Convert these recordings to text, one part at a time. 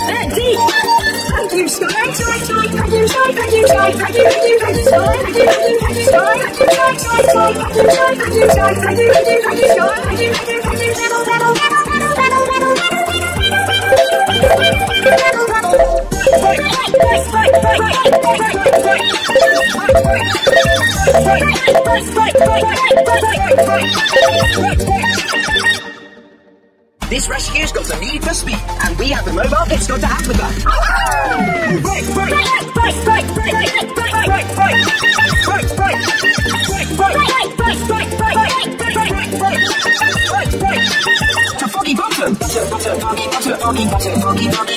This rescue's got a need for speed, and we have the mobile It's got to Africa. Right, right, right, right, right, right, right, right, right, right, right, right, right, right, right, right, to foggy,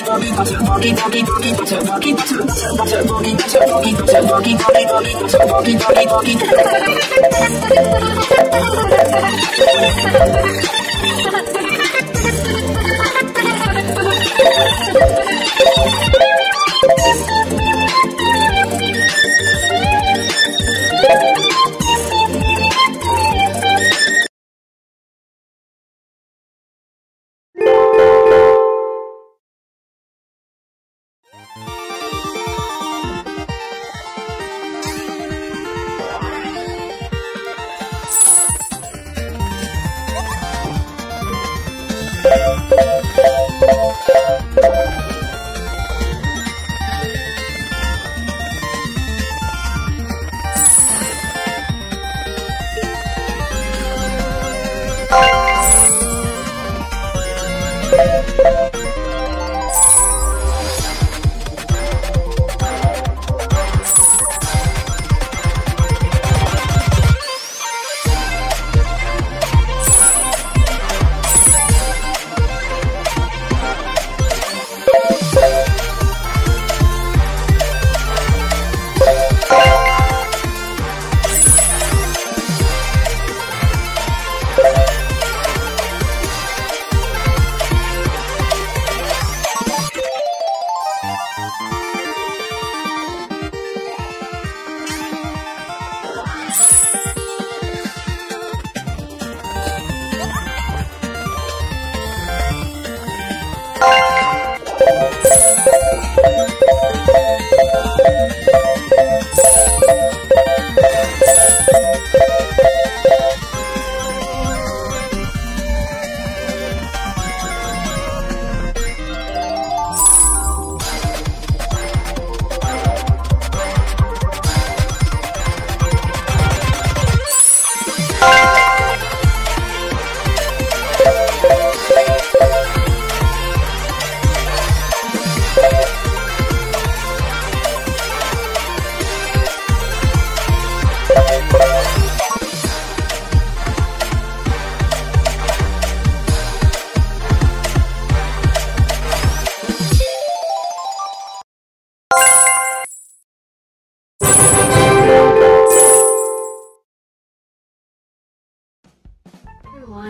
foggy, butter, foggy, foggy, foggy, butter, foggy, butter, butter, butter, foggy, butter, foggy, butter, foggy, foggy, foggy, butter, foggy, foggy, foggy.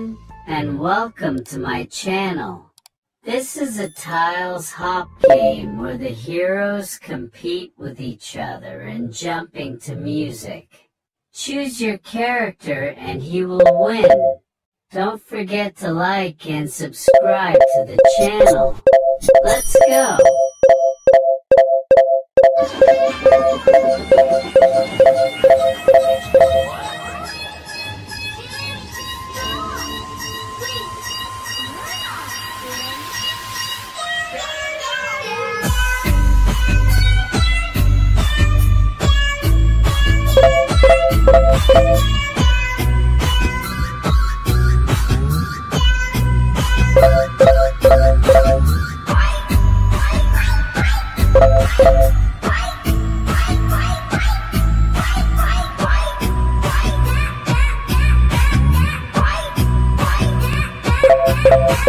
Everyone, and welcome to my channel. This is a tiles hop game where the heroes compete with each other in jumping to music. Choose your character and he will win. Don't forget to like and subscribe to the channel. Let's go!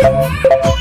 Thank you.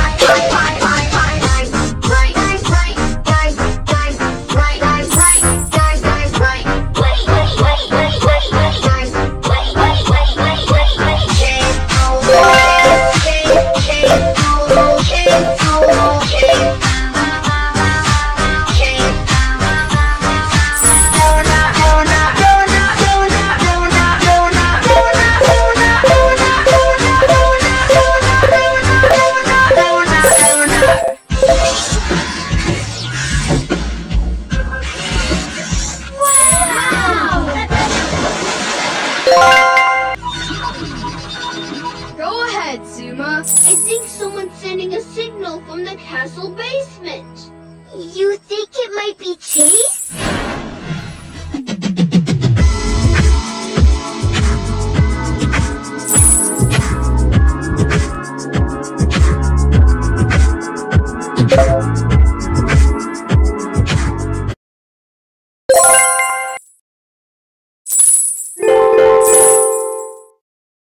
from the castle basement. You think it might be Chase?